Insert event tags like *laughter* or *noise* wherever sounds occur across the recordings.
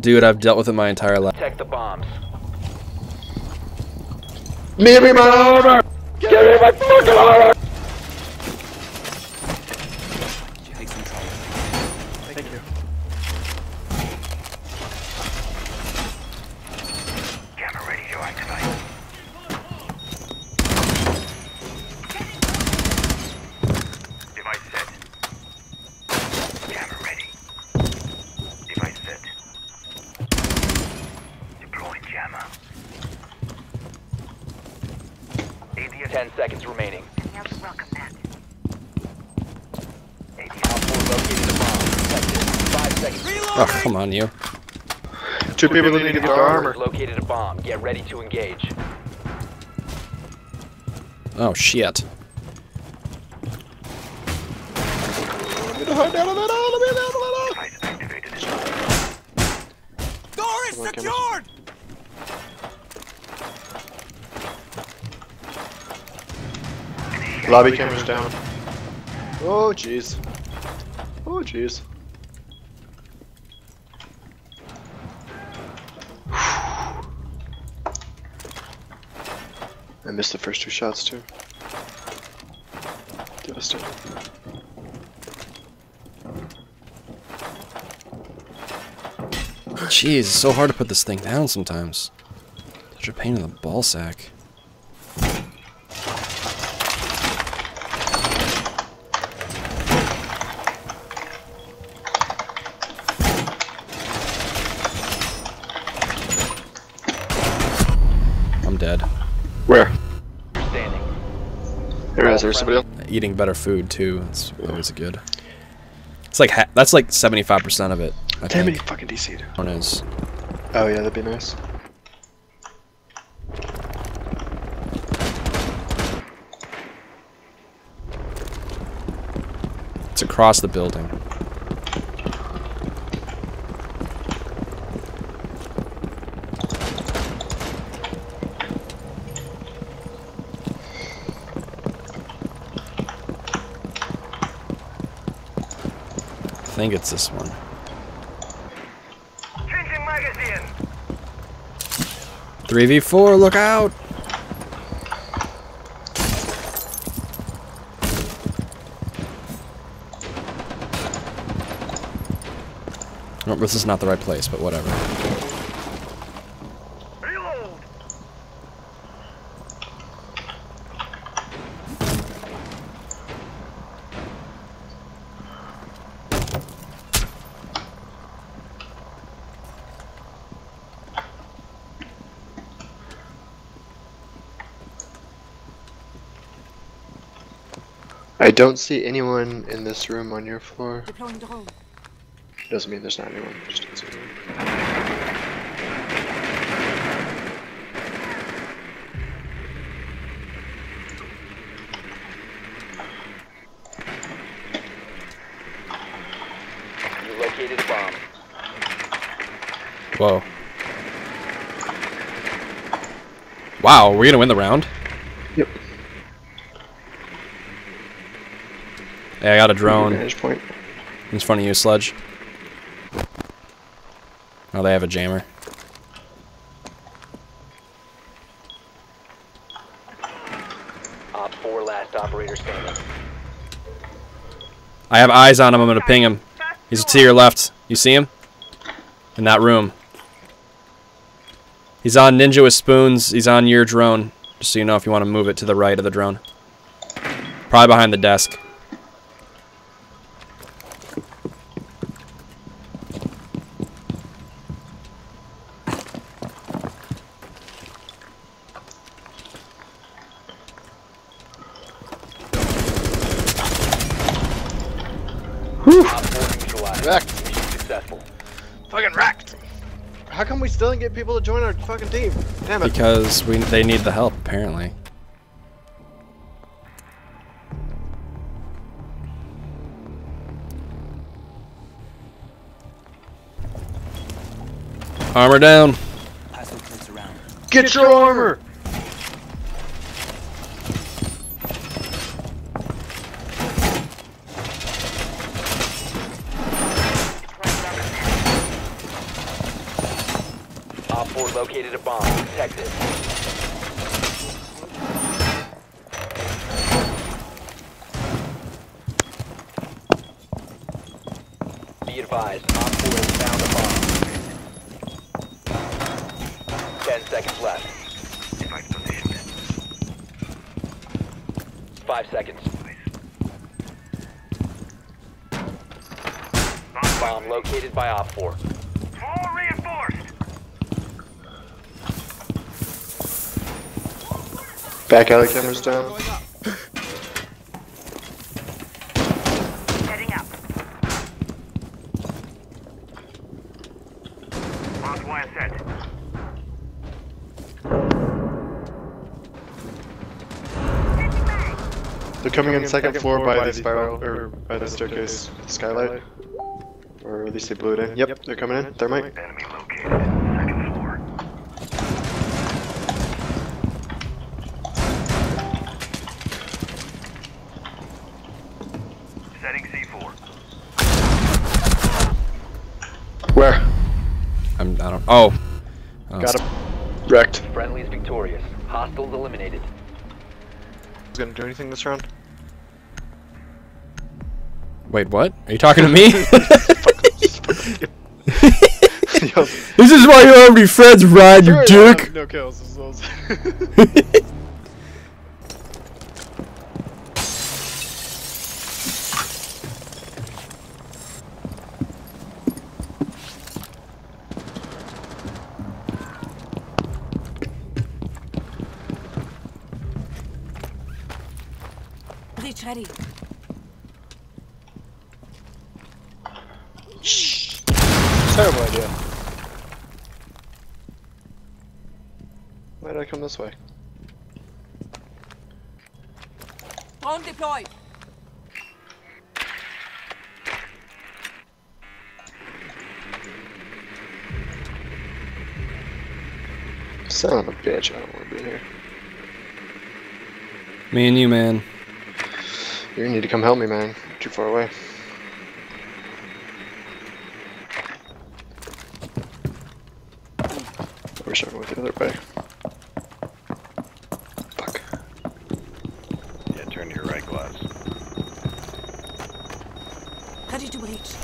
Dude, I've dealt with it my entire life. Protect the bombs. Give me my armor! Give me my fucking armor! Oh, come on, you. Two people that need to get their armor. Located a bomb. Get ready to engage. Oh, shit. Device activated. Door is secured! Lobby cameras down. Oh jeez. Oh jeez. Missed the first two shots too. Devastating. Jeez, it's so hard to put this thing down sometimes. Such a pain in the ball sack. I'm dead. Is. There's somebody else. Eating better food too. It's always good. It's like ha that's like 75% of it. I Damn it, think. he fucking DC'd. One is Oh yeah, that'd be nice. it's across the building. Think it's this one. Changing magazine. 3v4, look out! Oh, this is not the right place, but whatever. I don't see anyone in this room on your floor. Doesn't mean there's not anyone. Just don't see anyone. You located a bomb. Whoa. Wow, are we gonna win the round? Yeah, I got a drone Vantage point. in front of you, Sledge. Oh, they have a jammer. Op 4 last operator standing. I have eyes on him. I'm gonna ping him. He's to your left. You see him? In that room. He's on Ninja with spoons. He's on your drone. Just so you know if you want to move it to the right of the drone. Probably behind the desk. Op 4 neutralized. Wrecked. Mission successful. Fucking wrecked. How come we still didn't get people to join our fucking team? Damn it. Because we they need the help, apparently. Armor down. Get your armor! 4 located a bomb. Protect it. Be advised, Op 4 has found a bomb. 10 seconds left. 5 seconds. Bomb located by Op 4. Back alley cameras down. Heading up. Barbed wire set. They're coming in second floor by the spiral or by the staircase skylight. Or at least they blew it in. Yep, they're coming in. Thermite. Enemy located. I'm, I don't. Oh. oh Got him. Wrecked. Friendly's victorious. Hostiles eliminated. Is gonna do anything this round? Wait, what? Are you talking to me? *laughs* *laughs* *laughs* This is why you don't have any friends, Ryan, you sure, dick. No kills. This is- Breach ready. Terrible idea. Why did I come this way? Drone deployed. Son of a bitch, I don't want to be here. Me and you, man. You need to come help me, man. Too far away. I wish I went the other way. Fuck. Yeah, turn to your right glass. Ready to breach.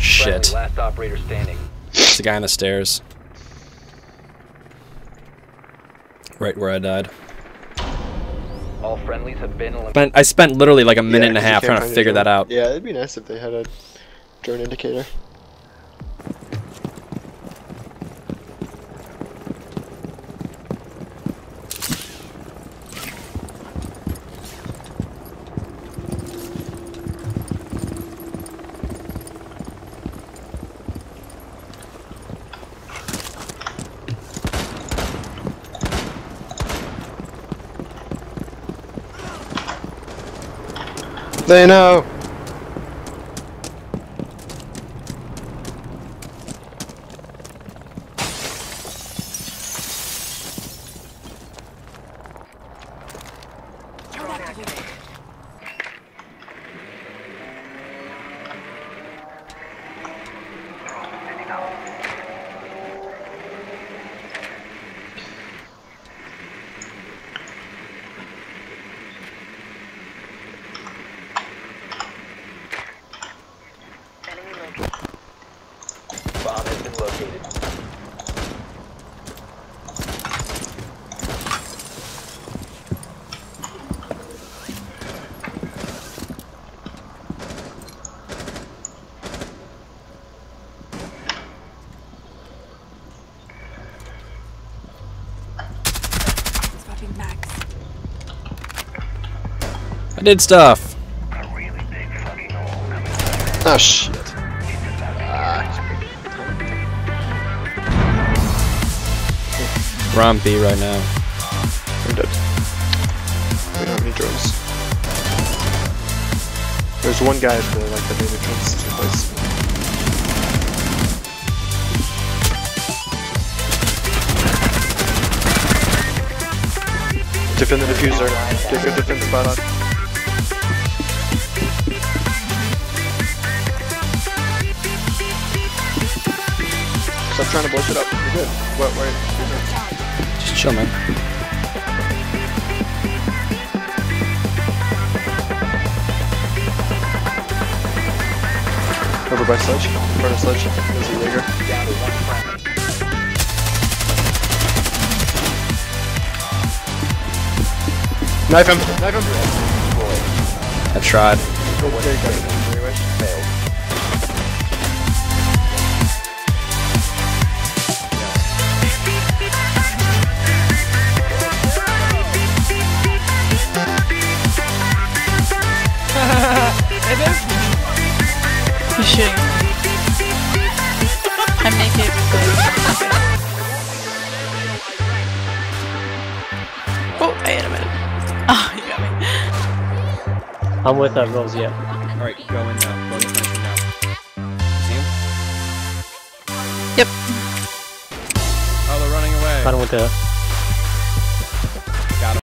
Shit. Friendly, last operator standing. It's the guy on the stairs. Right where I died. All friendlies have been eliminated. I spent literally like a minute and a half trying to figure that out. Yeah, it'd be nice if they had a drone indicator. They know. I did stuff. A really big fucking hole coming. Oh shit. We're on B right now. I'm dead. We don't have any drones. There's one guy at the like the main entrance to the place. Defend the defuser. Get good defense spot on. Trying to blow shit up. You're good. What? Wait. You're good. Just chill, man. Over by sledge. Front of sledge. There's a Jaeger. Down to one friendly. Knife him. Knife him. Destroyed. I tried. He's. I'm naked. Oh, I hit him. in it. Oh, you got me. I'm with that Rose, yeah. Alright, go in now. Go in now. See him? Yep. Oh, they're running away. I don't want to.